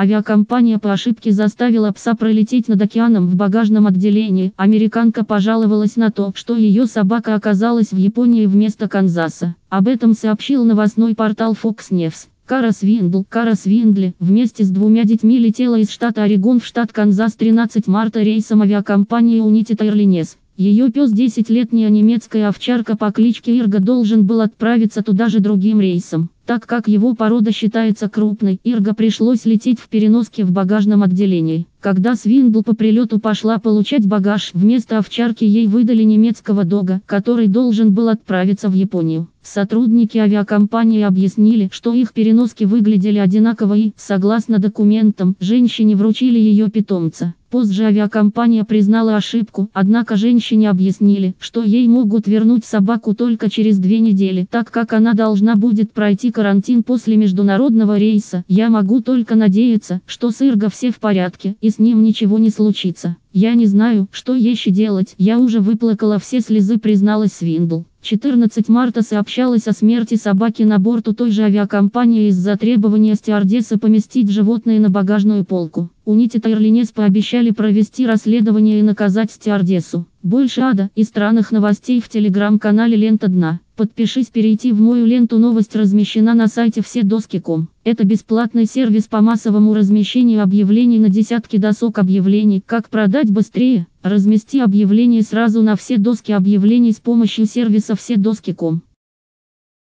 Авиакомпания по ошибке заставила пса пролететь над океаном в багажном отделении. Американка пожаловалась на то, что ее собака оказалась в Японии вместо Канзаса. Об этом сообщил новостной портал Fox News. Кара Свиндл, Кара Свиндли, вместе с двумя детьми летела из штата Орегон в штат Канзас 13 марта рейсом авиакомпании United Airlines. Ее пес 10-летняя немецкая овчарка по кличке Ирго должен был отправиться туда же другим рейсом. Так как его порода считается крупной, Ирго пришлось лететь в переноске в багажном отделении. Когда Свиндл по прилету пошла получать багаж, вместо овчарки ей выдали немецкого дога, который должен был отправиться в Японию. Сотрудники авиакомпании объяснили, что их переноски выглядели одинаково и, согласно документам, женщине вручили ее питомца. Позже авиакомпания признала ошибку, однако женщине объяснили, что ей могут вернуть собаку только через две недели, так как она должна будет пройти карантин после международного рейса. Я могу только надеяться, что с Ирго все в порядке и с ним ничего не случится. Я не знаю, что еще делать, я уже выплакала все слезы, призналась Свиндл. 14 марта сообщалось о смерти собаки на борту той же авиакомпании из-за требования стюардессы поместить животное на багажную полку. Унити Тайрлинес пообещали провести расследование и наказать стюардессу. Больше ада и странных новостей в телеграм-канале Лента Дна. Подпишись перейти в мою ленту новость размещена на сайте вседоски.ком. Это бесплатный сервис по массовому размещению объявлений на десятки досок объявлений. Как продать быстрее? Размести объявление сразу на все доски объявлений с помощью сервиса вседоски.ком.